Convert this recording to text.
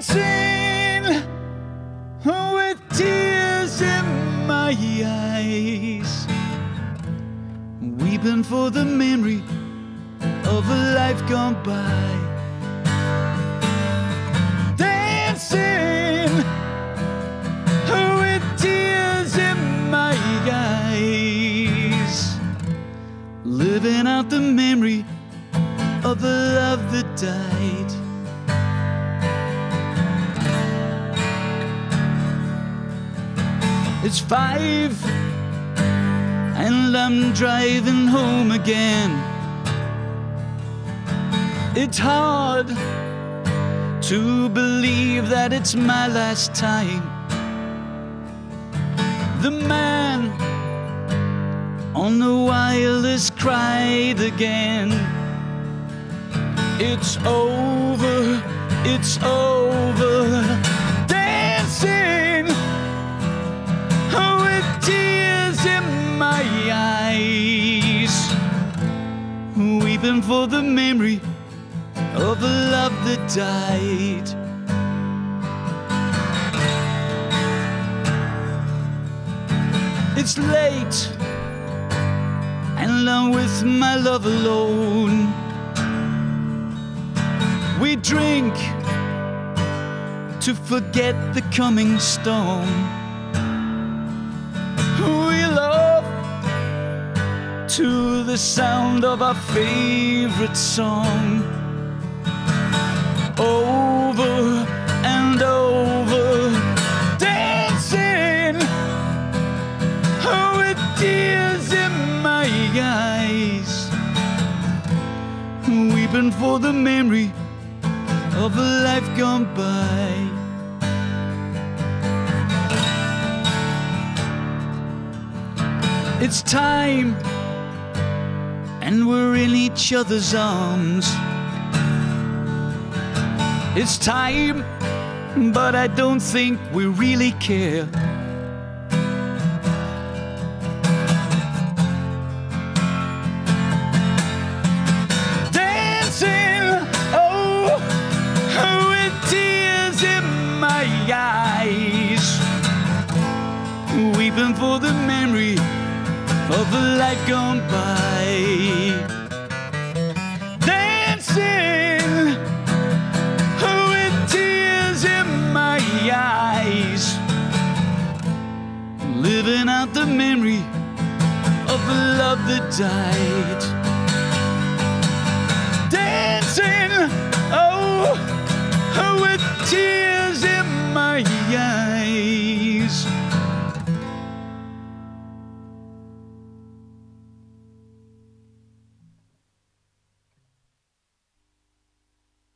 dancing with tears in my eyes, weeping for the memory of a life gone by. Dancing with tears in my eyes, living out the memory of a love that died. It's five, and I'm driving home again. It's hard to believe that it's my last time. The man on the wireless cried again. It's over, it's over. For the memory of a love that died. It's late, and I'm with my love alone. We drink to forget the coming storm. To the sound of our favorite song. Over and over, dancing with tears in my eyes, weeping for the memory of a life gone by. It's time, and we're in each other's arms. It's time, but I don't think we really care. Dancing, oh, with tears in my eyes, weeping for the memory of a life gone by. Dancing with tears in my eyes, living out the memory of a love that died.